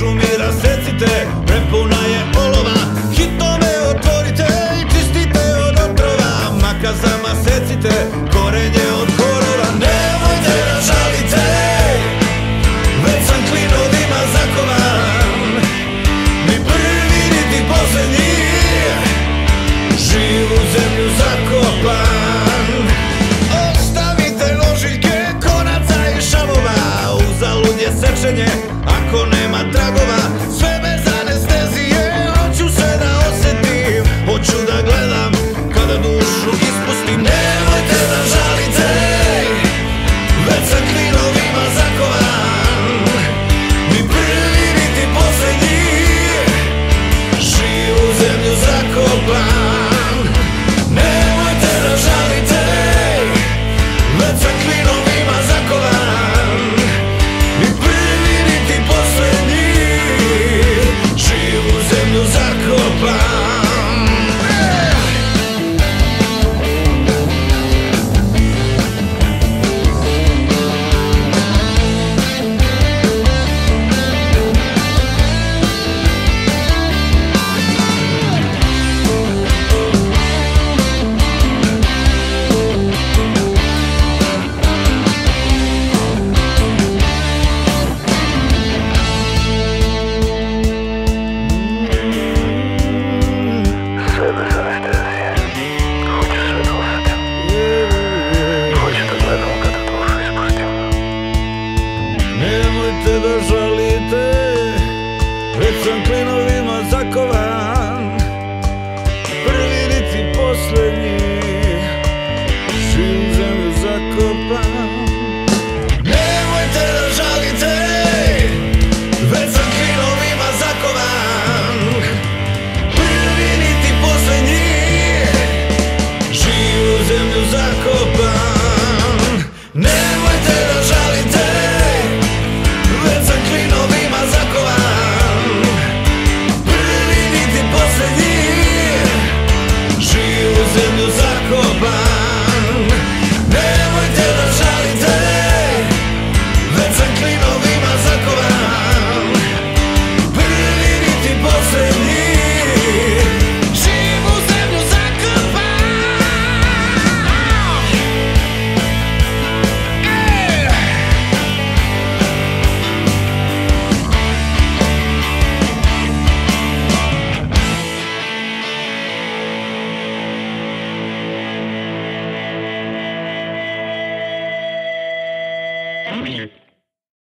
dušu mi rasecite Prepuna je olova. Hitno me otvorite I čistite od otrova. Makazama secite Korenje od horora Nemojte da žalite Već sam klinovima zakovan. Ni prvi niti posljednji Živu zemlju zakopan. Ostavite ložiljke konaca i šavova. Uzalud je sečenje Nemojte Amén.